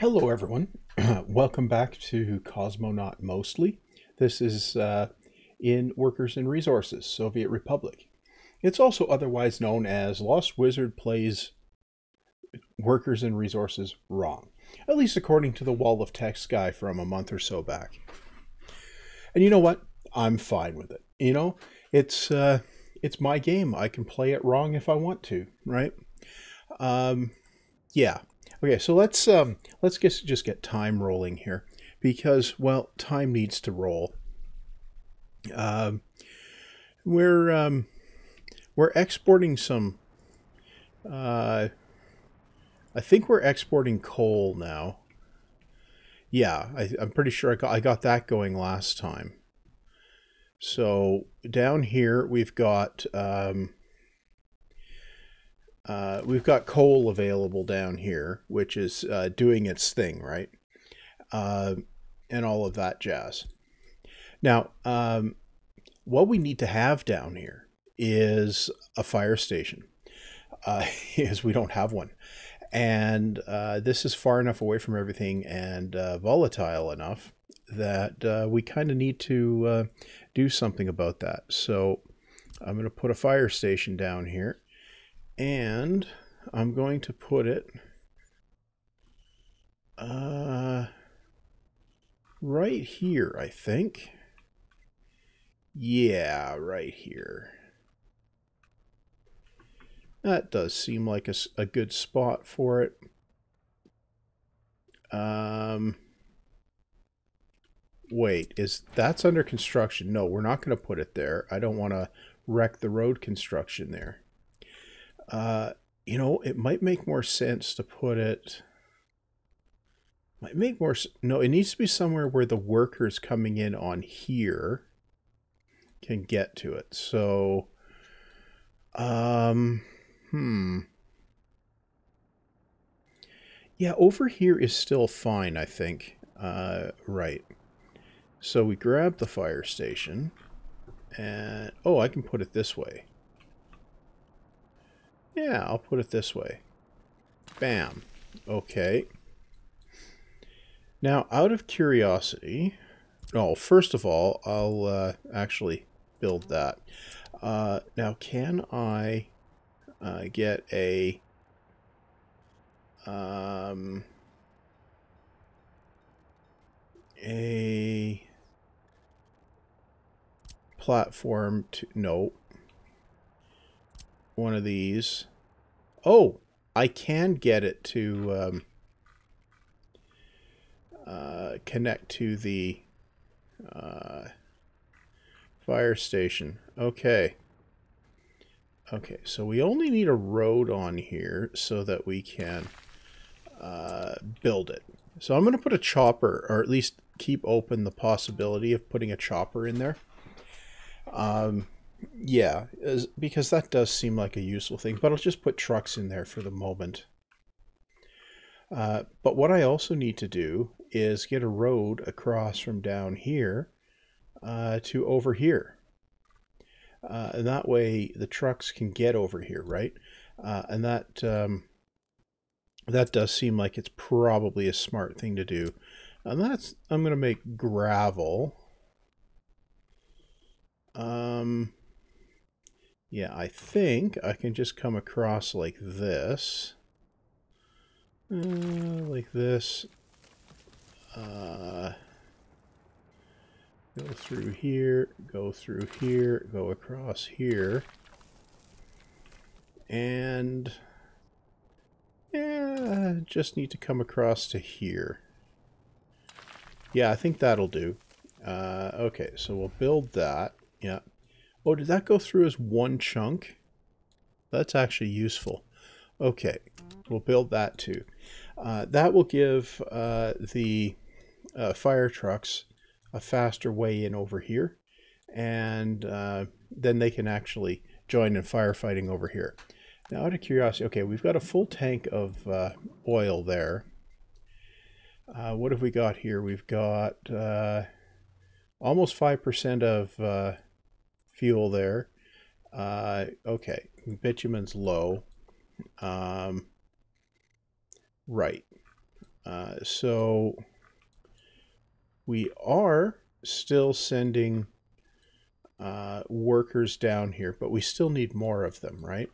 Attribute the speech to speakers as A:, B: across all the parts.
A: Hello, everyone. Welcome back to Cosmonaut Mostly. This is uh, in Workers and Resources, Soviet Republic. It's also otherwise known as Lost Wizard Plays Workers and Resources Wrong, at least according to the wall of text guy from a month or so back. And you know what? I'm fine with it. You know, it's uh, it's my game. I can play it wrong if I want to, right? Um, yeah. Okay, so let's um, let's just just get time rolling here because well, time needs to roll. Um, we're um, we're exporting some. Uh, I think we're exporting coal now. Yeah, I, I'm pretty sure I got I got that going last time. So down here we've got um, uh, we've got coal available down here, which is uh, doing its thing, right? Uh, and all of that jazz. Now, um, what we need to have down here is a fire station, uh, is we don't have one. And uh, this is far enough away from everything and uh, volatile enough that uh, we kind of need to do something about that. So I'm going to put a fire station down here and I'm going to put it uh, right here, I think. Yeah, right here. That does seem like a, a good spot for it. Um, wait, is that's under construction? No, we're not going to put it there. I don't want to wreck the road construction there. Uh, you know, it might make more sense to put it. Might make more. No, it needs to be somewhere where the workers coming in on here can get to it. So, um, hmm. Yeah, over here is still fine, I think. Uh, right. So we grab the fire station. And, oh, I can put it this way. Yeah, I'll put it this way. Bam. Okay. Now, out of curiosity, oh, first of all, I'll uh, actually build that. Uh, now, can I uh, get a um, a platform to no one of these. Oh, I can get it to um, uh, connect to the uh, fire station. Okay. Okay, so we only need a road on here so that we can uh, build it. So I'm going to put a chopper, or at least keep open the possibility of putting a chopper in there. Um, yeah, because that does seem like a useful thing, but I'll just put trucks in there for the moment. Uh, but what I also need to do is get a road across from down here uh, to over here. Uh, and that way the trucks can get over here, right? Uh, and that um, that does seem like it's probably a smart thing to do. And that's, I'm going to make gravel. Um, yeah, I think I can just come across like this. Uh, like this. Uh, go through here, go through here, go across here. And yeah, just need to come across to here. Yeah, I think that'll do. Uh, okay, so we'll build that. Yeah, Oh, did that go through as one chunk? That's actually useful. Okay, we'll build that too. Uh, that will give uh, the uh, fire trucks a faster way in over here, and uh, then they can actually join in firefighting over here. Now, out of curiosity, okay, we've got a full tank of uh, oil there. Uh, what have we got here? We've got almost 5% of fuel there. Uh, okay, bitumen's low. Um, right. Uh, so we are still sending uh, workers down here, but we still need more of them, right?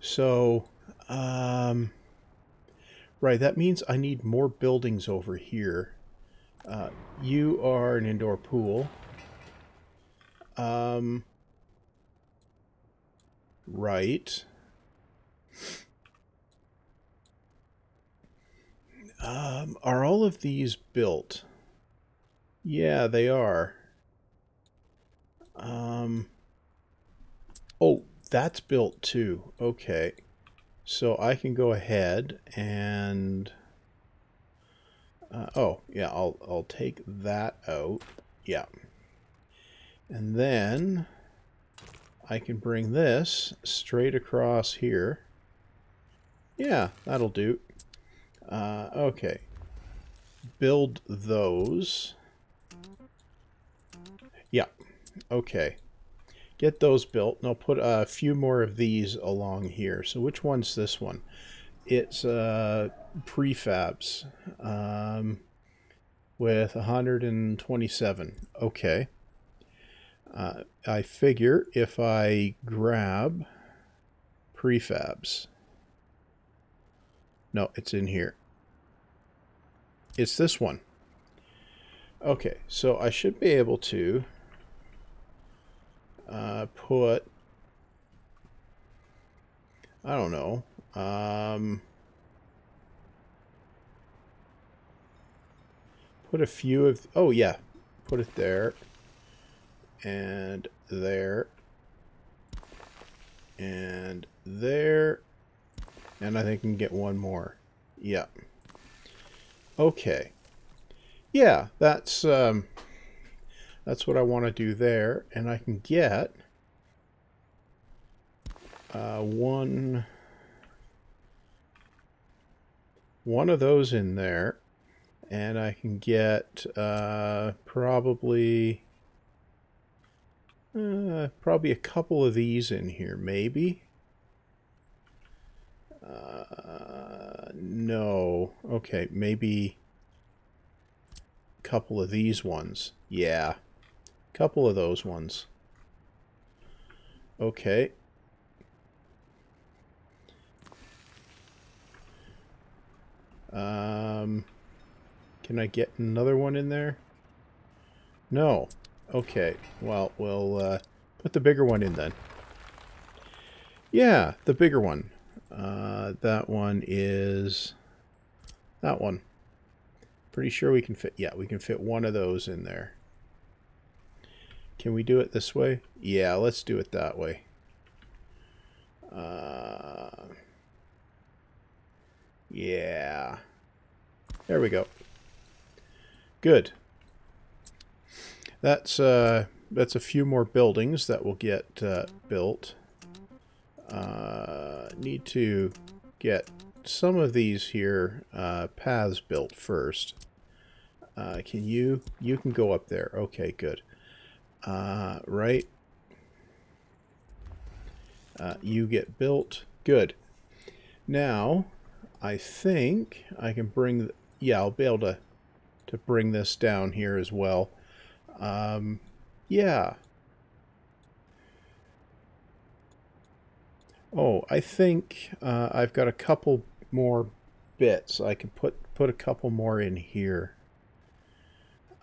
A: So, um, right, that means I need more buildings over here. Uh, you are an indoor pool. Um, right. Um, are all of these built? Yeah, they are. Um, oh, that's built too. Okay. So I can go ahead and... Uh, oh, yeah, I'll, I'll take that out. Yeah. And then I can bring this straight across here. Yeah, that'll do. Uh, okay. Build those. Yeah. Okay. Get those built, and I'll put a few more of these along here. So which one's this one? It's uh, prefabs um, with 127. Okay. Uh, I figure if I grab prefabs, no, it's in here. It's this one. Okay, so I should be able to uh, put, I don't know, um, put a few of, oh yeah, put it there, and there, and there, and I think I can get one more. Yeah. Okay. Yeah, that's, um, that's what I want to do there. And I can get uh, one, one of those in there. And I can get uh, probably uh, probably a couple of these in here, maybe. Uh, no. Okay, maybe a couple of these ones. Yeah, a couple of those ones. Okay. Um, can I get another one in there? No. Okay, well, we'll uh, put the bigger one in then. Yeah, the bigger one. Uh, that one is that one. Pretty sure we can fit, yeah, we can fit one of those in there. Can we do it this way? Yeah, let's do it that way. Uh, yeah. There we go. Good. That's uh, that's a few more buildings that will get uh, built. Uh, need to get some of these here uh, paths built first. Uh, can you? You can go up there. Okay, good. Uh, right. You get built. Good. Now, I think I can bring... Yeah, I'll be able to, to bring this down here as well. Um, yeah. Oh, I think uh, I've got a couple more bits. I can put put a couple more in here.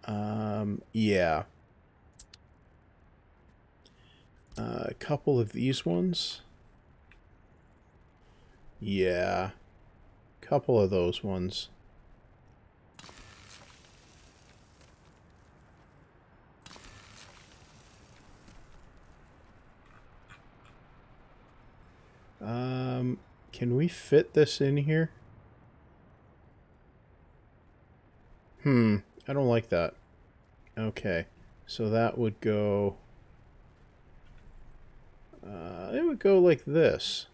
A: Um, yeah. Uh, a couple of these ones. Yeah. Couple of those ones. Um, can we fit this in here? Hmm, I don't like that. Okay, so that would go... Uh, it would go like this.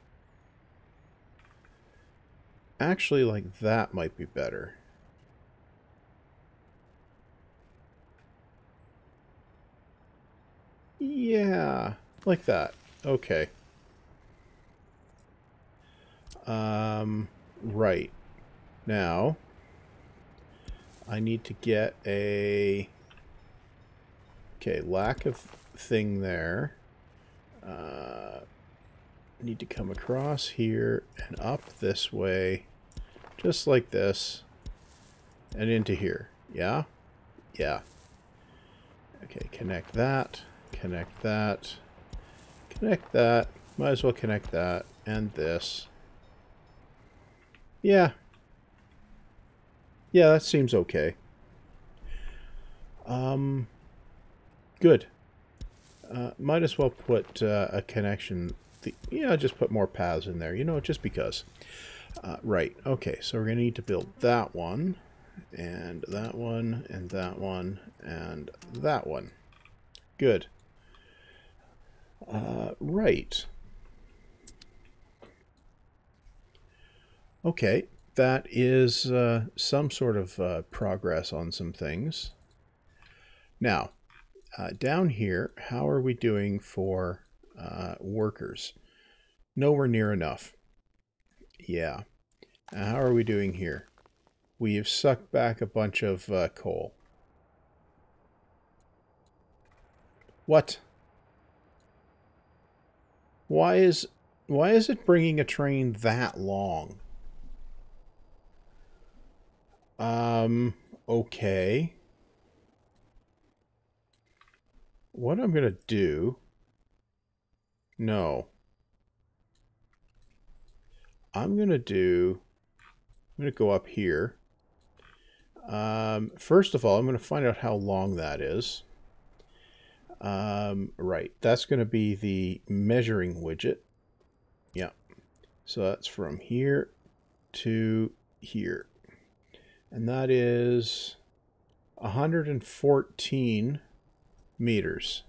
A: Actually, like that might be better. Yeah, like that. Okay. Um, right. Now, I need to get a... Okay, lack of thing there. Uh, need to come across here and up this way, just like this, and into here. Yeah? Yeah. Okay, connect that, connect that, connect that, might as well connect that, and this. Yeah. Yeah, that seems okay. Um, good. Uh, might as well put uh, a connection. The, yeah, just put more paths in there. You know, just because. Uh, right. Okay, so we're going to need to build that one, and that one, and that one, and that one. Good. Uh, right. Okay, that is uh, some sort of uh, progress on some things. Now, uh, down here, how are we doing for uh, workers? Nowhere near enough. Yeah. Now, how are we doing here? We've sucked back a bunch of uh, coal. What? Why is why is it bringing a train that long? Um, okay. What I'm going to do... No. I'm going to do... I'm going to go up here. Um, first of all, I'm going to find out how long that is. Um, right, that's going to be the measuring widget. Yeah. So that's from here to here and that is 114 meters.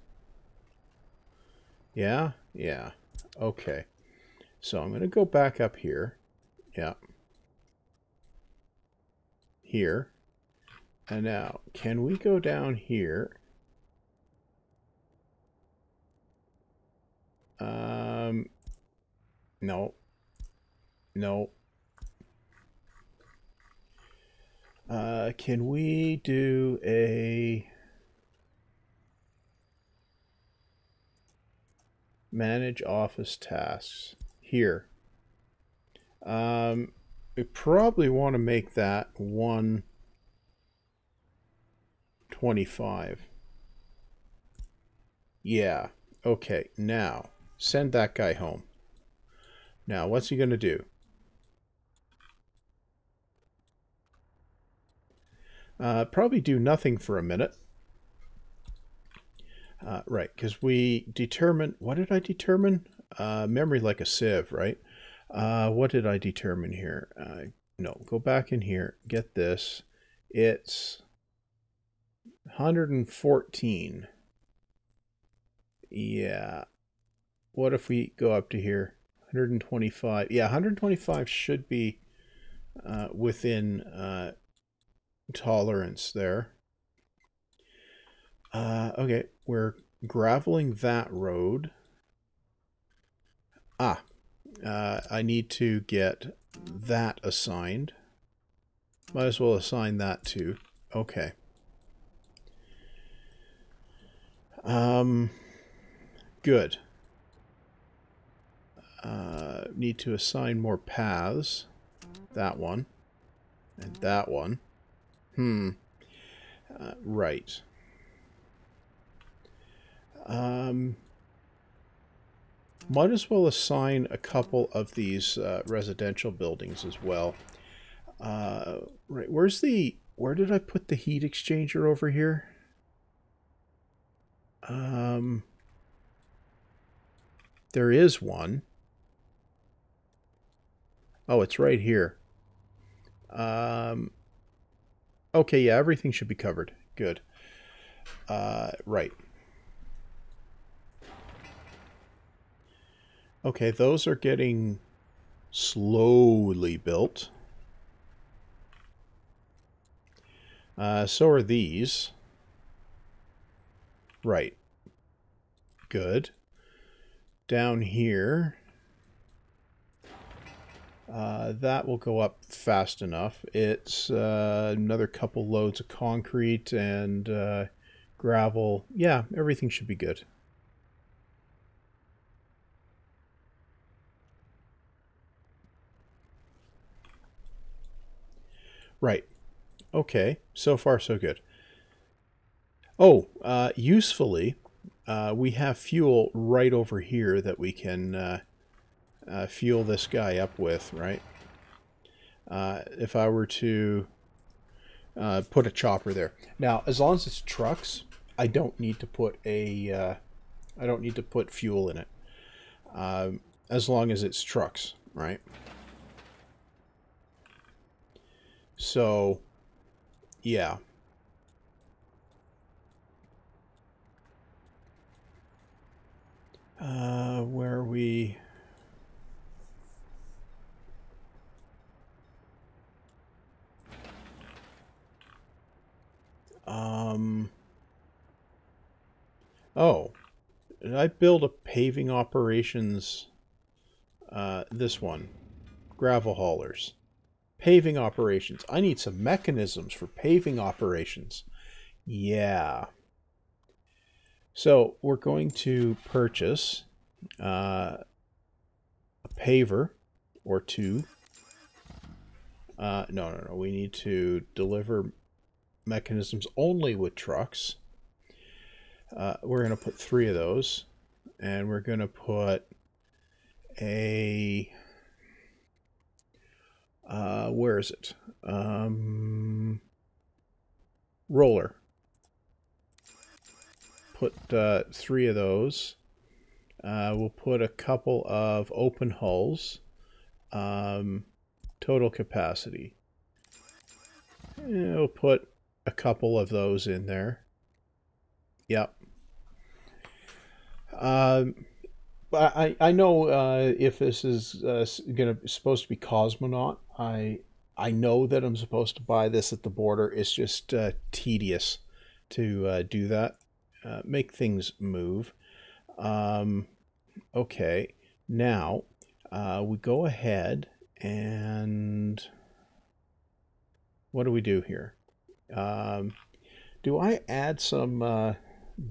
A: Yeah, yeah. Okay. So I'm going to go back up here. Yeah. Here. And now, can we go down here? Um, no. No. Uh, can we do a manage office tasks here? Um, we probably want to make that 125. Yeah. Okay. Now, send that guy home. Now, what's he going to do? Uh, probably do nothing for a minute. Uh, right, because we determine, what did I determine? Uh, memory like a sieve, right? Uh, what did I determine here? Uh, no, go back in here, get this. It's 114. Yeah. What if we go up to here? 125. Yeah, 125 should be uh, within tolerance there. Uh, okay, we're graveling that road. Ah, uh, I need to get that assigned. Might as well assign that to. Okay. Um, good. Uh, need to assign more paths. That one. And that one. Hmm. Uh, right. Um, might as well assign a couple of these uh, residential buildings as well. Uh, right, where's the, where did I put the heat exchanger over here? Um, there is one. Oh, it's right here. Um, Okay, yeah, everything should be covered. Good. Uh, right. Okay, those are getting slowly built. Uh, so are these. Right. Good. Down here. Uh, that will go up fast enough. It's uh, another couple loads of concrete and uh, gravel. Yeah, everything should be good. Right. Okay. So far, so good. Oh, uh, usefully, uh, we have fuel right over here that we can uh, uh fuel this guy up with, right? Uh, if I were to uh, put a chopper there. Now, as long as it's trucks, I don't need to put a, I don't need to put fuel in it. Um, as long as it's trucks, right? So, yeah. Uh, where are we? Um. Oh, did I build a paving operations? Uh, this one, gravel haulers. Paving operations. I need some mechanisms for paving operations. Yeah. So we're going to purchase uh, a paver or two. Uh, no, no, no. We need to deliver mechanisms only with trucks. Uh, we're going to put three of those. And we're going to put a uh, where is it? Um, roller. Put uh, three of those. Uh, we'll put a couple of open hulls. Um, total capacity. And we'll put a couple of those in there. Yep. Um, I I know uh, if this is uh, gonna supposed to be Cosmonaut, I I know that I'm supposed to buy this at the border. It's just uh, tedious to uh, do that. Uh, make things move. Um, okay, now uh, we go ahead and what do we do here? Um, do I add some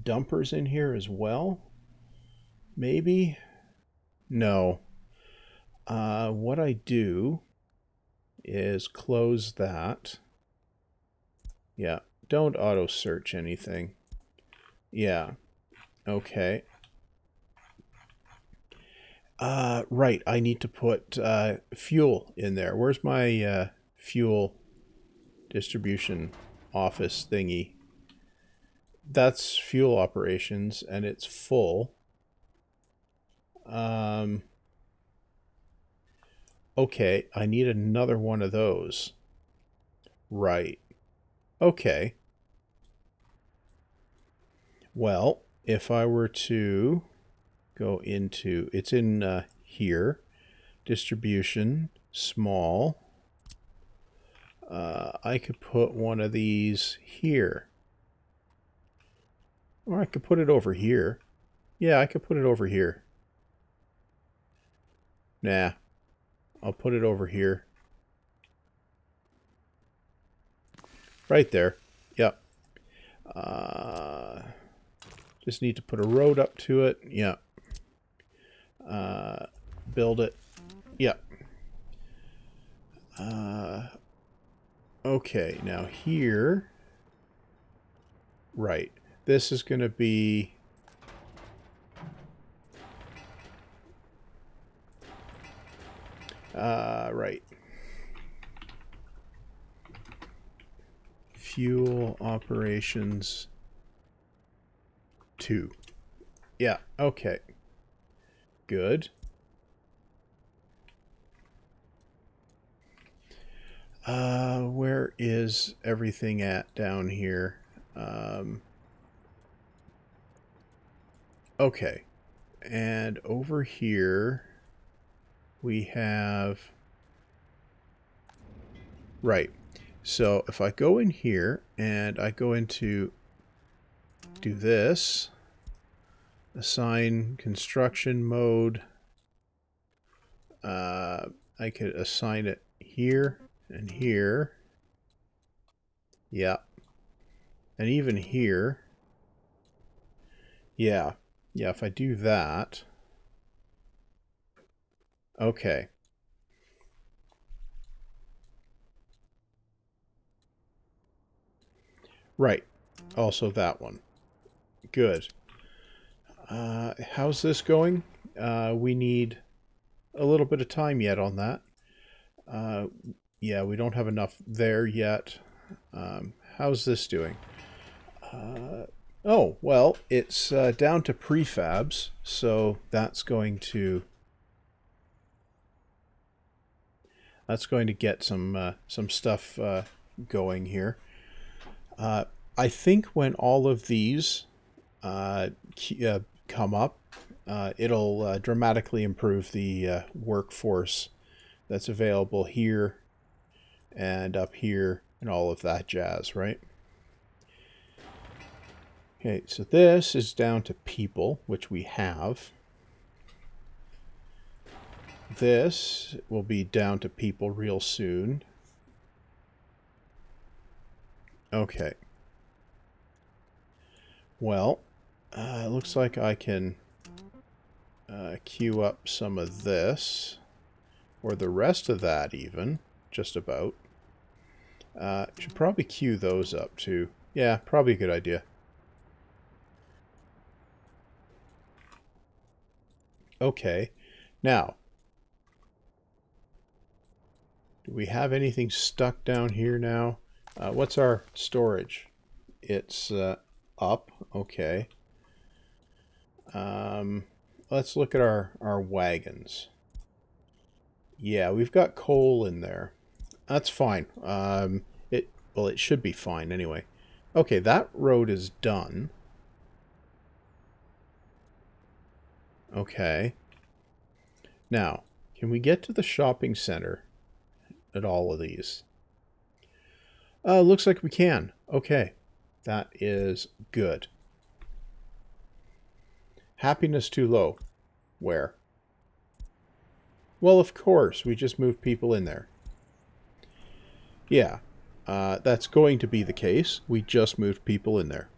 A: dumpers in here as well? Maybe? No. Uh, what I do is close that. Yeah, don't auto search anything. Yeah, okay. Uh, right, I need to put uh, fuel in there. Where's my uh, fuel distribution office thingy? That's fuel operations, and it's full. Um, okay, I need another one of those. Right. Okay. Well, if I were to go into, it's in uh, here, distribution, small. I could put one of these here. Or I could put it over here. Yeah, I could put it over here. Nah. I'll put it over here. Right there. Yep. Uh, just need to put a road up to it. Yep. Uh, build it. Yep. Uh, okay, now here... Right. This is going to be Uh, right. Fuel operations 2. Yeah, okay. Good. Uh, where is everything at down here? Um, okay. And over here we have, right. So if I go in here and I go into do this, assign construction mode, uh, I could assign it here and here. Yeah. And even here. Yeah. Yeah, if I do that. Okay. Right. Also that one. Good. Uh, how's this going? Uh, we need a little bit of time yet on that. Uh, yeah, we don't have enough there yet. Um, how's this doing? Uh, oh, well, it's uh, down to prefabs, so that's going to that's going to get some uh, some stuff uh, going here. Uh, I think when all of these uh, come up, it'll dramatically improve the workforce that's available here and up here and all of that jazz, right? Okay, so this is down to people, which we have. This will be down to people real soon. Okay. Well, uh, it looks like I can uh, queue up some of this, or the rest of that even, just about. Uh, should probably queue those up too. Yeah, probably a good idea. Okay, now, do we have anything stuck down here now? Uh, what's our storage? It's uh, up. Okay. Um, let's look at our, our wagons. Yeah, we've got coal in there. That's fine. Um, it Well, it should be fine anyway. Okay, that road is done. Okay. Now, can we get to the shopping center at all of these? Uh, looks like we can. Okay. That is good. Happiness too low. Where? Well, of course. We just moved people in there. Yeah. Uh, that's going to be the case. We just moved people in there.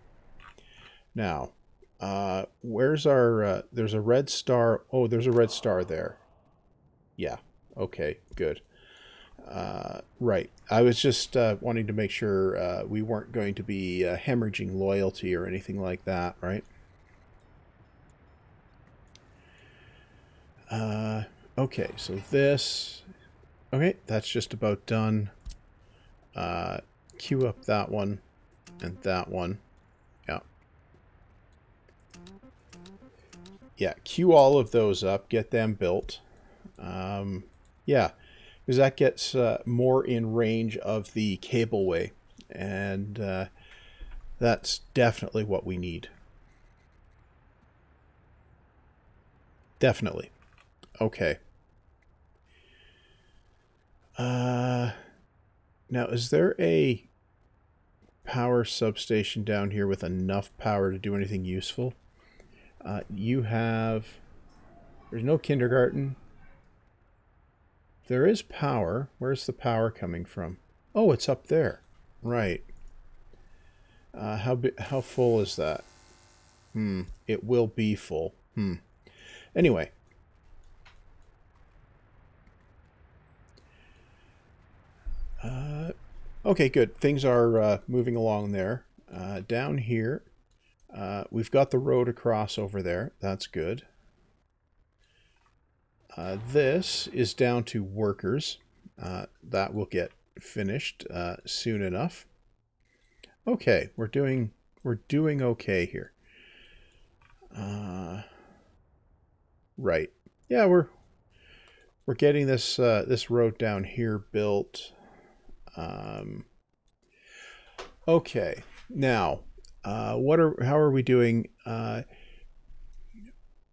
A: Now, uh, where's our... Uh, there's a red star. Oh, there's a red star there. Yeah. Okay, good. Uh, right. I was just uh, wanting to make sure uh, we weren't going to be uh, hemorrhaging loyalty or anything like that, right? Uh, okay, so this... Okay, that's just about done. Uh, queue up that one and that one. Yeah. Yeah, queue all of those up, get them built. Um, yeah because that gets uh, more in range of the cableway, and uh, that's definitely what we need. Definitely. Okay. Uh, now, is there a power substation down here with enough power to do anything useful? Uh, you have... There's no kindergarten. There is power. Where's the power coming from? Oh, it's up there. Right. Uh, how how full is that? Hmm. It will be full. Hmm. Anyway. Uh, okay, good. Things are uh, moving along there. Uh, down here, uh, we've got the road across over there. That's good. Uh, this is down to workers. Uh, that will get finished uh, soon enough. Okay, we're doing we're doing okay here. Right. Yeah, we're we're getting this this road down here built. Um, okay, now what are how are we doing?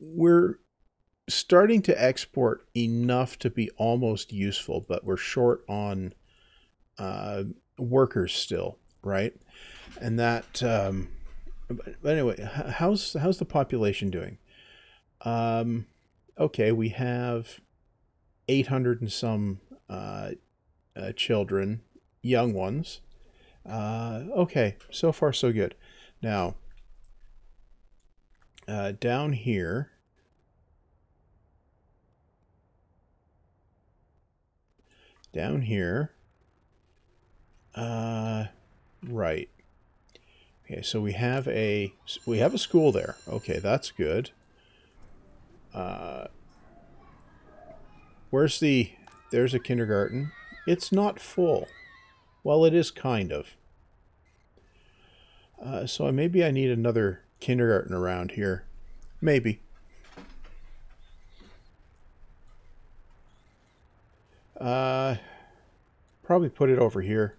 A: we're starting to export enough to be almost useful, but we're short on uh, workers still, right? And that, um, but anyway, how's how's the population doing? Um, okay, we have 800 and some uh, uh, children, young ones. Uh, okay, so far so good. Now, uh, down here, down here, uh, right. Okay, so we have a we have a school there. Okay, that's good. Uh, where's the? There's a kindergarten. It's not full. Well, it is kind of. Uh, so maybe I need another kindergarten around here. Maybe. Uh, probably put it over here.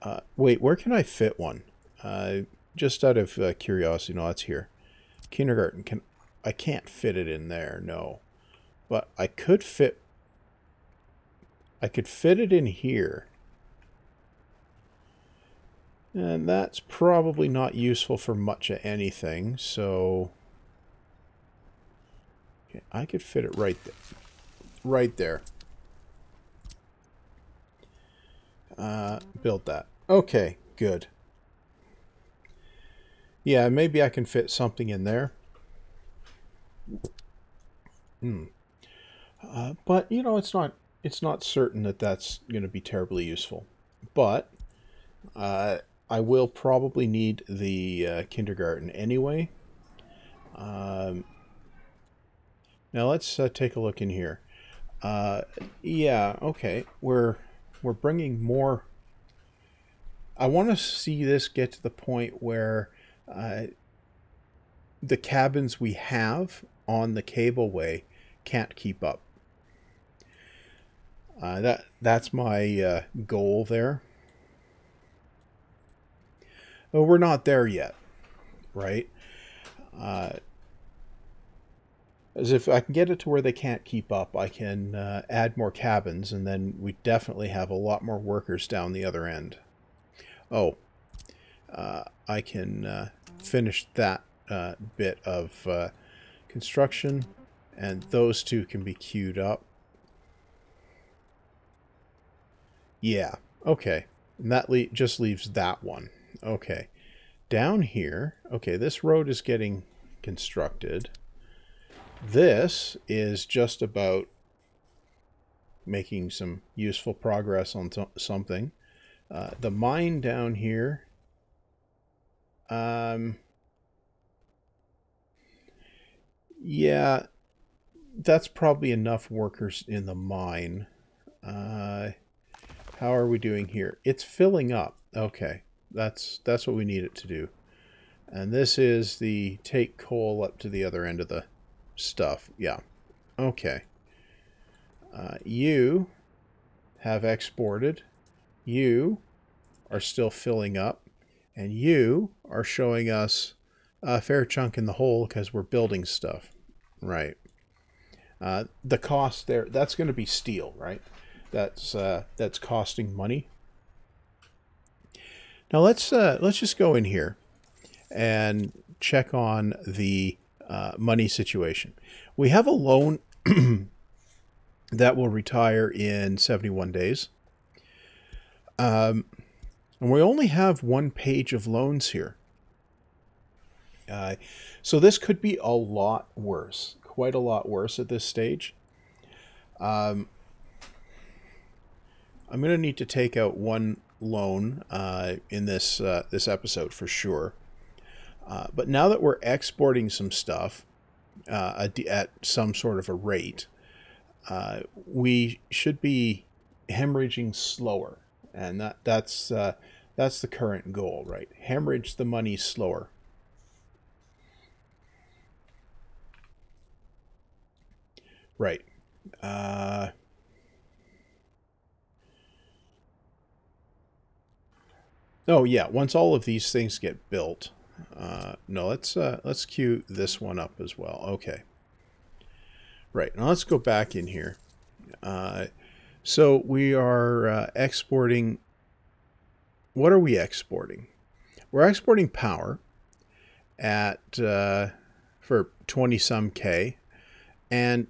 A: Uh, wait, where can I fit one? Uh, just out of uh, curiosity, no, that's here. Kindergarten, can I can't fit it in there, no. But I could fit, I could fit it in here. And that's probably not useful for much of anything, so... Okay, I could fit it right there. Right there. Uh, build that. Okay, good. Yeah, maybe I can fit something in there. Hmm. Uh, but, you know, it's not it's not certain that that's going to be terribly useful. But uh, I will probably need the uh, kindergarten anyway. Um, now let's uh, take a look in here. Uh, yeah, okay. We're we're bringing more. I want to see this get to the point where uh, the cabins we have on the cableway can't keep up. Uh, that that's my uh, goal there. But we're not there yet, right? Uh, as if I can get it to where they can't keep up, I can uh, add more cabins, and then we definitely have a lot more workers down the other end. Oh, uh, I can uh, finish that uh, bit of uh, construction, and those two can be queued up. Yeah, okay. And that le just leaves that one. Okay. Down here, okay, this road is getting constructed. This is just about making some useful progress on something. Uh, the mine down here, um, yeah, that's probably enough workers in the mine. Uh, how are we doing here? It's filling up. Okay, that's that's what we need it to do. And this is the take coal up to the other end of the stuff. Yeah. Okay. Uh, you have exported. You are still filling up. And you are showing us a fair chunk in the hole because we're building stuff. Right. Uh, the cost there, that's going to be steel, right? That's, uh, that's costing money. Now let's, uh, let's just go in here and check on the uh, money situation. We have a loan that will retire in 71 days. Um, and we only have one page of loans here. Uh, so this could be a lot worse, quite a lot worse at this stage. Um, I'm going to need to take out one loan uh, in this uh, this episode for sure. Uh, but now that we're exporting some stuff uh, at, some sort of a rate, uh, we should be hemorrhaging slower, and that that's uh, that's the current goal, right? Hemorrhage the money slower. Right. Uh, oh yeah, once all of these things get built, uh, no, let's uh, let's queue this one up as well. Okay. Right, now let's go back in here. Uh, so we are uh, exporting, what are we exporting? We're exporting power at, uh, for 20 some K and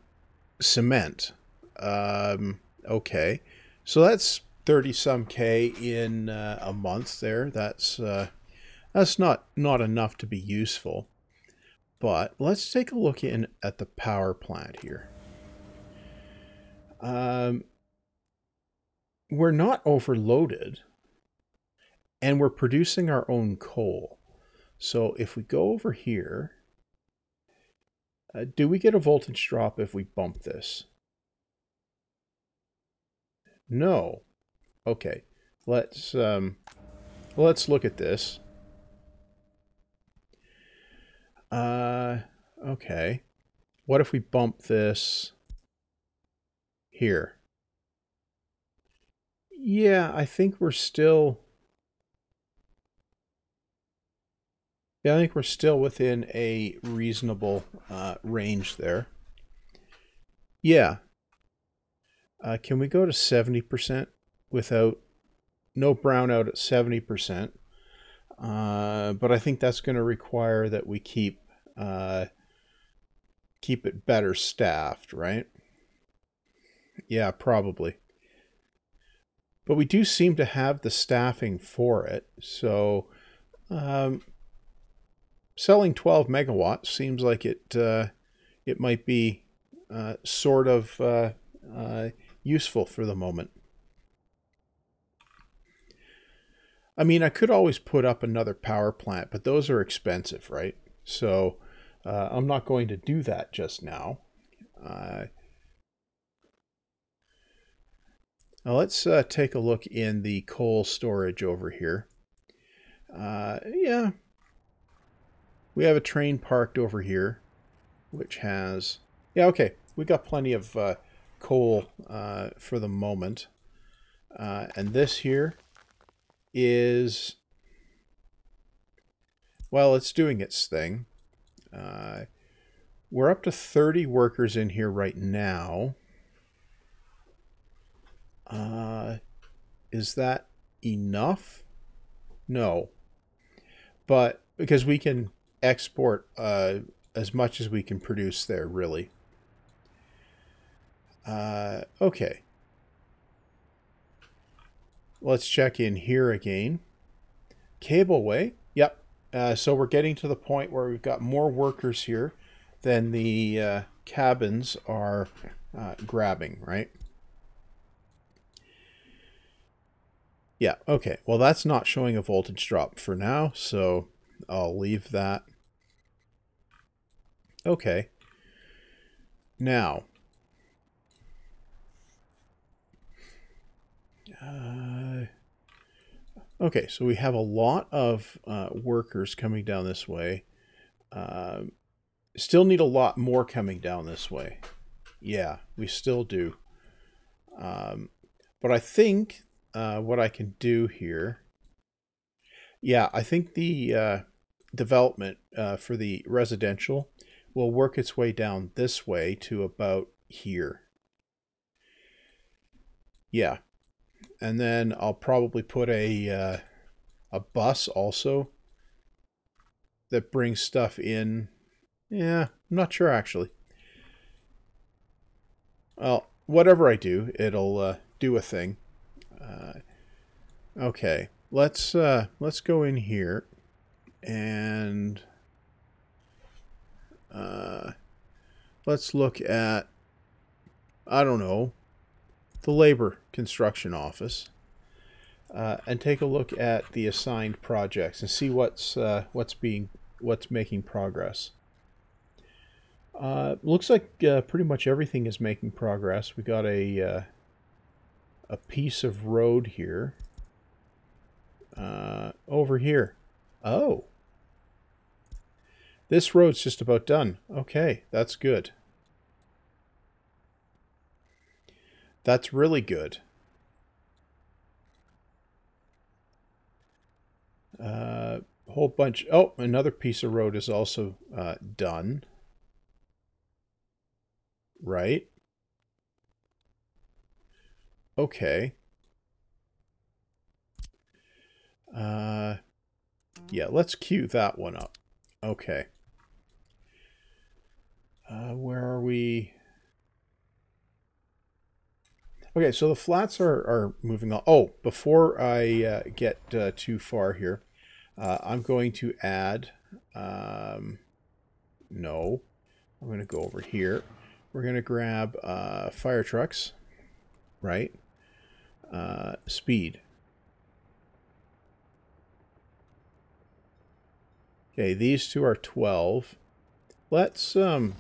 A: cement Um, okay. So that's 30 some K in uh, a month there. That's, uh, that's not, not enough to be useful. But let's take a look in at the power plant here. Um, we're not overloaded and we're producing our own coal. So if we go over here, uh, do we get a voltage drop if we bump this? No. Okay. Let's um let's look at this. Uh okay. What if we bump this here? Yeah, I think we're still Yeah, I think we're still within a reasonable uh, range there. Yeah. Uh, can we go to 70% without no brownout at 70%? Uh, but I think that's going to require that we keep uh, keep it better staffed, right? Yeah, probably. But we do seem to have the staffing for it, so um, selling 12 megawatts seems like it uh, it might be uh, sort of uh, uh, useful for the moment. I mean, I could always put up another power plant, but those are expensive, right? So uh, I'm not going to do that just now. Uh, now let's take a look in the coal storage over here. yeah, we have a train parked over here, which has... Yeah, okay. We got plenty of uh, coal uh, for the moment. Uh, and this here is... Well, it's doing its thing. Uh, we're up to 30 workers in here right now. Uh, is that enough? No. But because we can export uh, as much as we can produce there, really. Uh, okay. Let's check in here again. Cableway. Yep. Uh, so we're getting to the point where we've got more workers here than the uh, cabins are uh, grabbing, right? Yeah, okay. Well, that's not showing a voltage drop for now, so I'll leave that. Okay. Now. Uh, okay, so we have a lot of uh, workers coming down this way. Uh, still need a lot more coming down this way. Yeah, we still do. Um, but I think uh, what I can do here... Yeah, I think the uh, development uh, for the residential will work its way down this way to about here. Yeah. And then I'll probably put a, uh, a bus also that brings stuff in. Yeah, I'm not sure actually. Well, whatever I do, it'll uh, do a thing. Uh, okay, let's uh, let's go in here and uh, let's look at, I don't know, the labor construction office. Uh, and take a look at the assigned projects and see what's uh, what's being what's making progress. Uh, looks like uh, pretty much everything is making progress. We got a uh, a piece of road here. Uh, over here. Oh, this road's just about done. Okay, that's good. That's really good. Uh, whole bunch. Oh, another piece of road is also uh, done. Right. Okay. Uh, yeah, let's queue that one up. Okay. Uh, where are we? Okay, so the flats are, are moving on. Oh, before I uh, get uh, too far here, uh, I'm going to add, um, no, I'm going to go over here. We're going to grab uh, fire trucks, right? Uh, speed. Okay, these two are 12. Let's, um,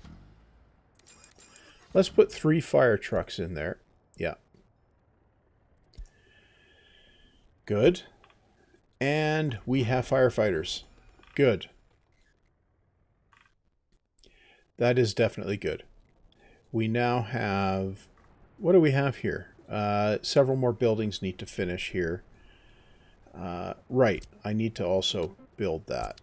A: let's put three fire trucks in there. Yeah. Good. And we have firefighters. Good. That is definitely good. We now have... What do we have here? Uh, several more buildings need to finish here. Uh, right. I need to also build that.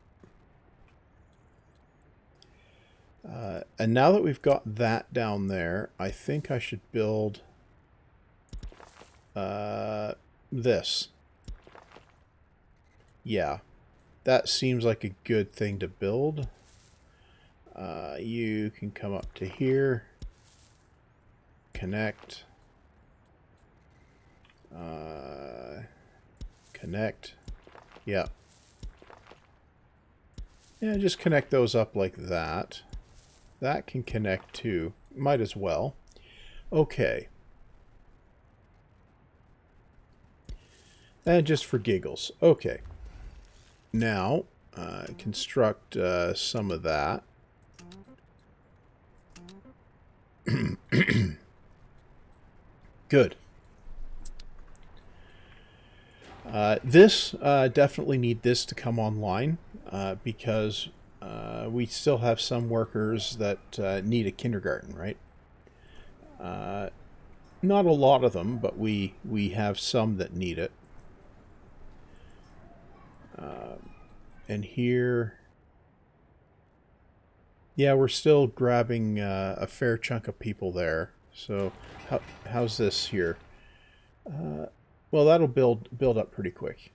A: Uh, and now that we've got that down there, I think I should build uh, this. Yeah, that seems like a good thing to build. Uh, you can come up to here, connect, uh, connect, yeah. Yeah, just connect those up like that. That can connect too. Might as well. Okay. And just for giggles. Okay. Now, uh, construct uh, some of that. Good. Uh, this, uh, definitely need this to come online uh, because uh, we still have some workers that need a kindergarten, right? Not a lot of them, but we, we have some that need it. Um, and here, yeah, we're still grabbing uh, a fair chunk of people there. So how, how's this here? Uh, well, that'll build build up pretty quick.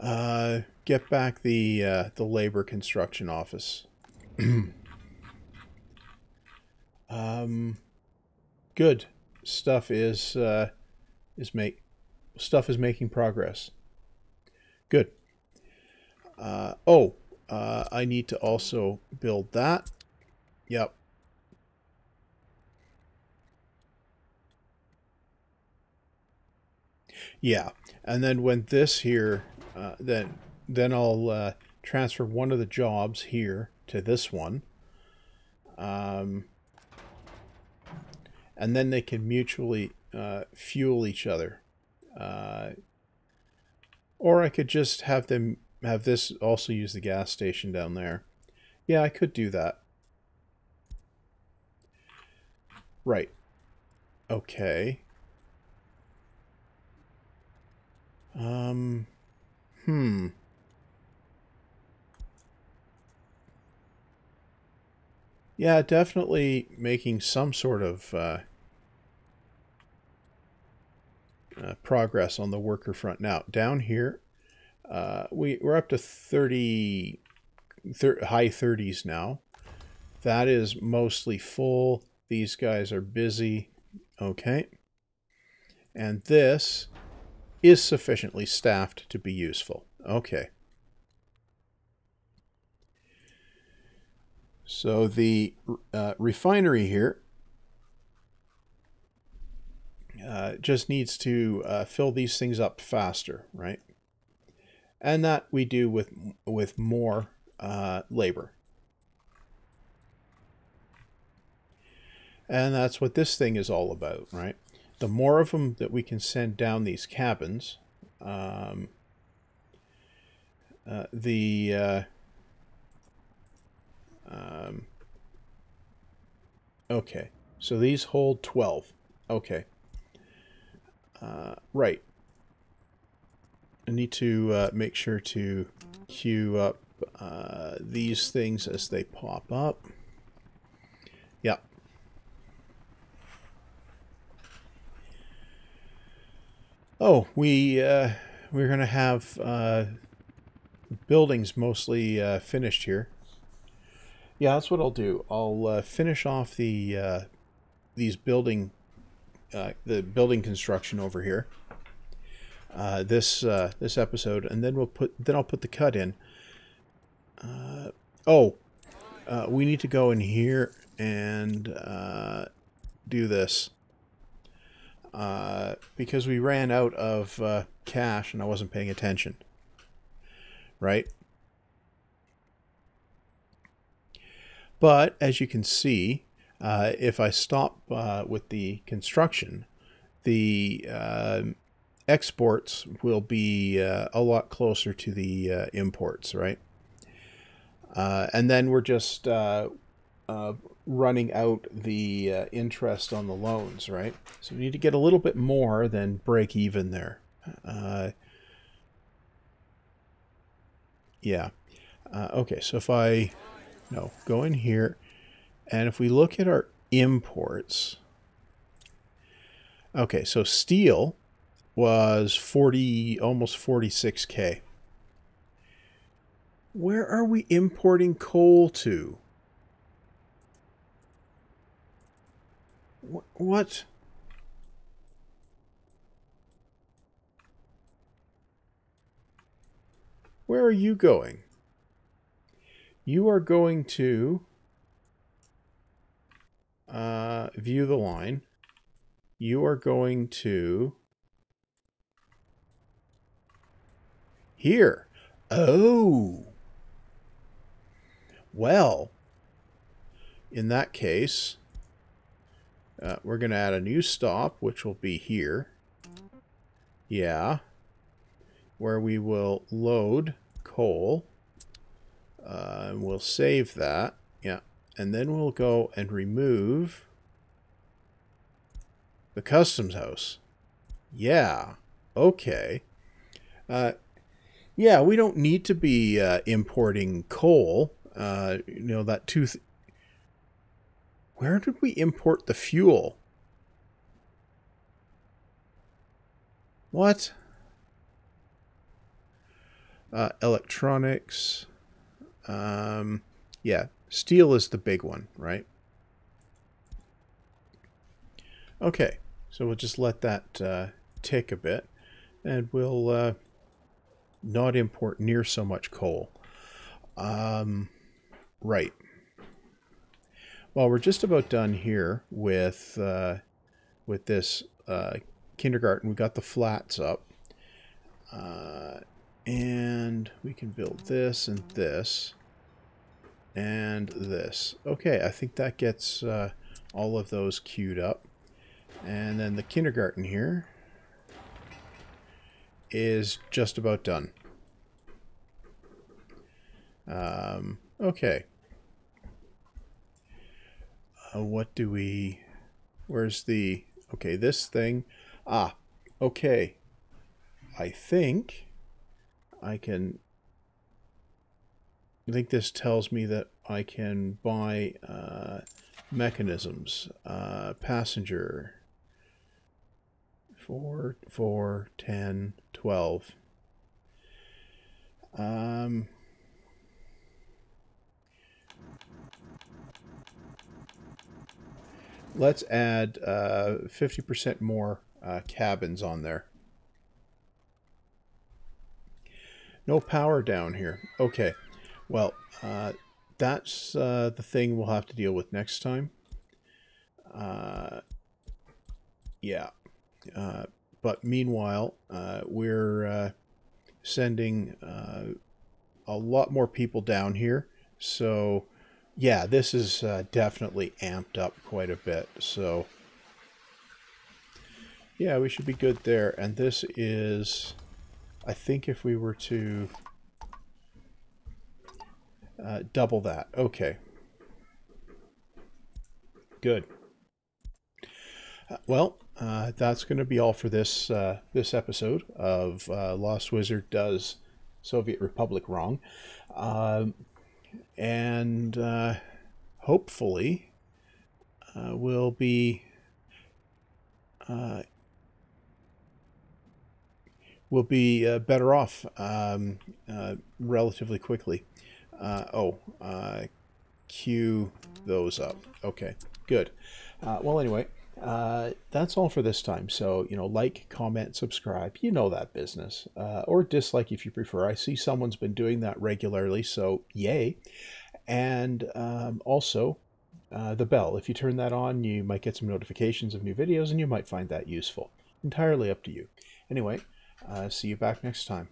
A: Uh, get back the uh, the labor construction office. um, good stuff is uh, is make stuff is making progress. Good. Uh, oh, uh, I need to also build that. Yep. Yeah, and then when this here uh, then then I'll uh, transfer one of the jobs here to this one. Um, and then they can mutually uh, fuel each other. Uh, or I could just have them have this also use the gas station down there. Yeah, I could do that. Right. Okay. Um... Hmm. Yeah, definitely making some sort of uh, uh, progress on the worker front. Now, down here, uh, we, we're up to 30, high 30s now. That is mostly full. These guys are busy. Okay. And this is sufficiently staffed to be useful. Okay. So the uh, refinery here uh, just needs to uh, fill these things up faster, right? And that we do with with more uh, labor. And that's what this thing is all about, right? the more of them that we can send down these cabins, um, uh, the uh, um, okay, so these hold 12. Okay. Uh, right. I need to uh, make sure to queue up uh, these things as they pop up. Yep. Oh, we uh, we're gonna have uh, buildings mostly uh, finished here, Yeah, that's what I'll do. I'll uh, finish off the uh, these building uh, the building construction over here. Uh, this uh, this episode, and then we'll put then I'll put the cut in. Uh, oh, we need to go in here and do this because we ran out of cash and I wasn't paying attention. Right. But as you can see, uh, if I stop uh, with the construction, the uh, exports will be uh, a lot closer to the uh, imports, right? And then we're just running out the interest on the loans, right? So we need to get a little bit more than break even there. yeah. okay, so if I no go in here and if we look at our imports, okay, so steel was 40, almost 46K. Where are we importing coal to? What? Where are you going? You are going to uh, view the line, you are going to here. Oh. Well, in that case, uh, we're going to add a new stop, which will be here. Yeah. Where we will load coal. Uh, and we'll save that. And then we'll go and remove the customs house. Yeah, okay. Uh, yeah, we don't need to be uh, importing coal. Uh, you know, that tooth. Where did we import the fuel? What? Uh, electronics. Um, yeah, Steel is the big one, right? Okay, so we'll just let that uh, tick a bit, and we'll uh, not import near so much coal. Um, right. Well, we're just about done here with uh, with this uh, kindergarten. We got the flats up, uh, and we can build this and this and this. Okay, I think that gets uh, all of those queued up. And then the kindergarten here is just about done. Um, okay. Uh, what do we... Where's the... Okay, this thing... Ah, okay. I think I can I think this tells me that I can buy uh, mechanisms, uh, passenger, 4, 4, 10, 12. Um, let's add 50% uh, more uh, cabins on there. No power down here. Okay. Well, uh, that's uh, the thing we'll have to deal with next time. Uh, yeah. Uh, but meanwhile, uh, we're uh, sending a lot more people down here. So, yeah, this is definitely amped up quite a bit. So, yeah, we should be good there. And this is, I think if we were to uh, double that. Okay. Good. Uh, well, uh, that's going to be all for this uh, this episode of uh, Lost Wizard does Soviet Republic wrong, um, and hopefully we'll be we'll be better off um, relatively quickly. Uh, oh, uh, queue those up. Okay, good. Uh, well, anyway, uh, that's all for this time. So, you know, like, comment, subscribe. You know that business. Uh, or dislike if you prefer. I see someone's been doing that regularly, so yay. And um, also, uh, the bell. If you turn that on, you might get some notifications of new videos and you might find that useful. Entirely up to you. Anyway, uh, see you back next time.